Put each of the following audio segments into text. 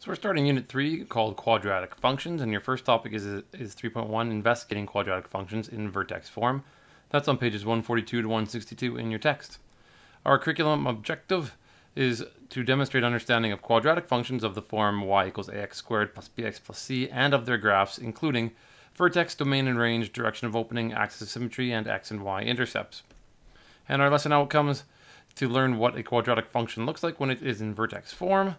So we're starting Unit 3 called Quadratic Functions, and your first topic is, is 3.1, Investigating Quadratic Functions in Vertex Form. That's on pages 142 to 162 in your text. Our curriculum objective is to demonstrate understanding of quadratic functions of the form y equals ax squared plus bx plus c and of their graphs, including vertex, domain and range, direction of opening, axis of symmetry, and x and y intercepts. And our lesson outcomes to learn what a quadratic function looks like when it is in vertex form,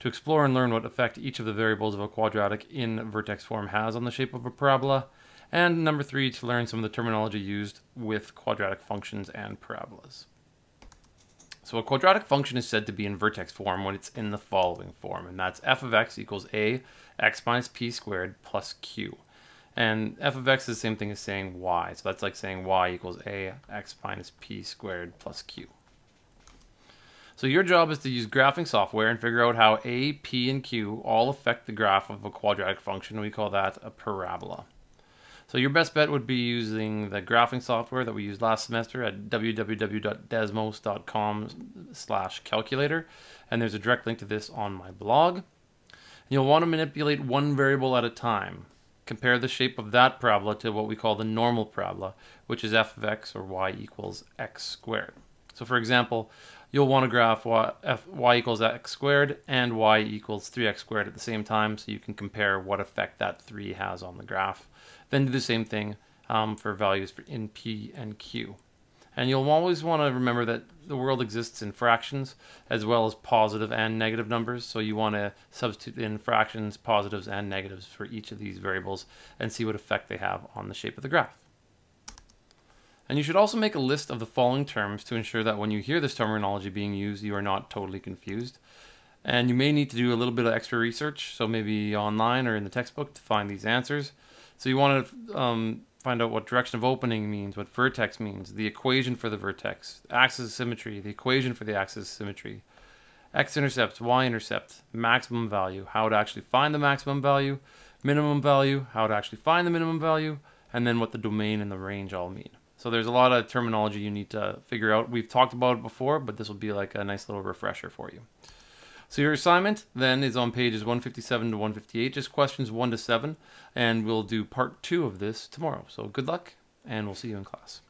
to explore and learn what effect each of the variables of a quadratic in vertex form has on the shape of a parabola, and number three, to learn some of the terminology used with quadratic functions and parabolas. So a quadratic function is said to be in vertex form when it's in the following form, and that's f of x equals a x minus p squared plus q. And f of x is the same thing as saying y, so that's like saying y equals a x minus p squared plus q. So your job is to use graphing software and figure out how A, P, and Q all affect the graph of a quadratic function. We call that a parabola. So your best bet would be using the graphing software that we used last semester at www.desmos.com slash calculator. And there's a direct link to this on my blog. You'll want to manipulate one variable at a time. Compare the shape of that parabola to what we call the normal parabola, which is f of x or y equals x squared. So for example, you'll want to graph y, f, y equals x squared and y equals 3x squared at the same time so you can compare what effect that 3 has on the graph. Then do the same thing um, for values for in p and q. And you'll always want to remember that the world exists in fractions as well as positive and negative numbers. So you want to substitute in fractions, positives, and negatives for each of these variables and see what effect they have on the shape of the graph. And you should also make a list of the following terms to ensure that when you hear this terminology being used, you are not totally confused. And you may need to do a little bit of extra research, so maybe online or in the textbook to find these answers. So you want to um, find out what direction of opening means, what vertex means, the equation for the vertex, axis of symmetry, the equation for the axis of symmetry, x-intercept, y-intercept, maximum value, how to actually find the maximum value, minimum value, how to actually find the minimum value, and then what the domain and the range all mean. So there's a lot of terminology you need to figure out. We've talked about it before, but this will be like a nice little refresher for you. So your assignment then is on pages 157 to 158, just questions 1 to 7, and we'll do part 2 of this tomorrow. So good luck, and we'll see you in class.